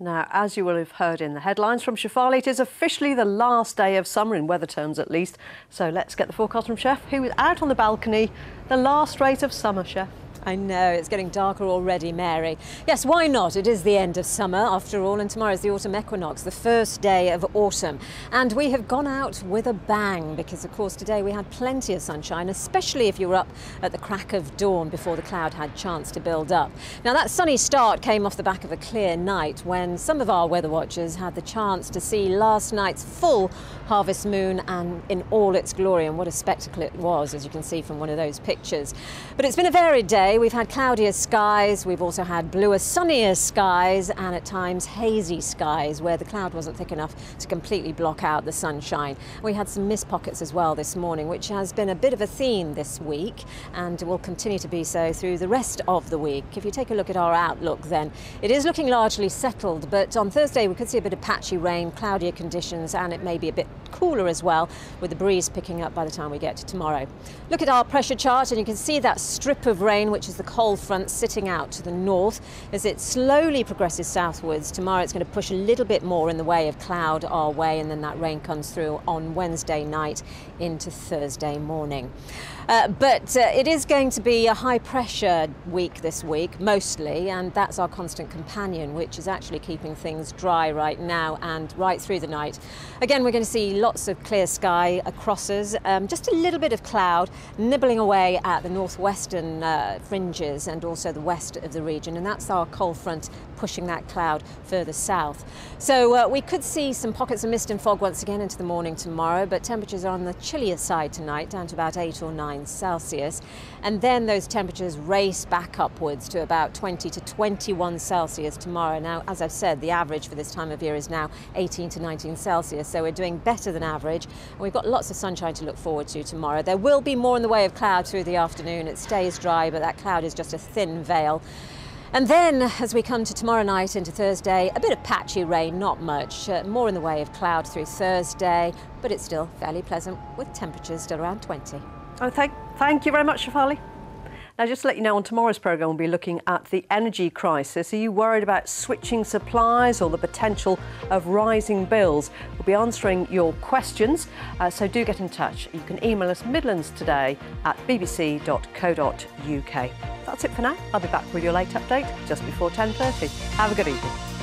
Now, as you will have heard in the headlines from Shefali, it is officially the last day of summer, in weather terms at least. So let's get the forecast from Shef, who is out on the balcony. The last rate of summer, Shef. I know, it's getting darker already, Mary. Yes, why not? It is the end of summer, after all, and tomorrow is the autumn equinox, the first day of autumn. And we have gone out with a bang, because of course today we had plenty of sunshine, especially if you were up at the crack of dawn before the cloud had chance to build up. Now that sunny start came off the back of a clear night when some of our weather watchers had the chance to see last night's full harvest moon and in all its glory, and what a spectacle it was, as you can see from one of those pictures. But it's been a varied day we've had cloudier skies, we've also had bluer, sunnier skies, and at times hazy skies where the cloud wasn't thick enough to completely block out the sunshine. We had some mist pockets as well this morning, which has been a bit of a theme this week and will continue to be so through the rest of the week. If you take a look at our outlook, then it is looking largely settled, but on Thursday we could see a bit of patchy rain, cloudier conditions, and it may be a bit cooler as well, with the breeze picking up by the time we get to tomorrow. Look at our pressure chart, and you can see that strip of rain which which is the cold front sitting out to the north. As it slowly progresses southwards, tomorrow it's going to push a little bit more in the way of cloud our way, and then that rain comes through on Wednesday night into Thursday morning. Uh, but uh, it is going to be a high pressure week this week, mostly, and that's our constant companion, which is actually keeping things dry right now and right through the night. Again, we're going to see lots of clear sky across us, um, just a little bit of cloud nibbling away at the northwestern uh, fringes and also the west of the region, and that's our cold front pushing that cloud further south. So uh, we could see some pockets of mist and fog once again into the morning tomorrow, but temperatures are on the chillier side tonight, down to about 8 or 9 Celsius. And then those temperatures race back upwards to about 20 to 21 Celsius tomorrow. Now, as I've said, the average for this time of year is now 18 to 19 Celsius, so we're doing better than average. And we've got lots of sunshine to look forward to tomorrow. There will be more in the way of cloud through the afternoon. It stays dry, but that cloud is just a thin veil. And then, as we come to tomorrow night into Thursday, a bit of patchy rain, not much. Uh, more in the way of cloud through Thursday, but it's still fairly pleasant with temperatures still around 20. Oh, thank, thank you very much, Shefali. Now, just to let you know, on tomorrow's programme, we'll be looking at the energy crisis. Are you worried about switching supplies or the potential of rising bills? We'll be answering your questions, uh, so do get in touch. You can email us Midlands today at bbc.co.uk. That's it for now. I'll be back with your late update just before 10.30. Have a good evening.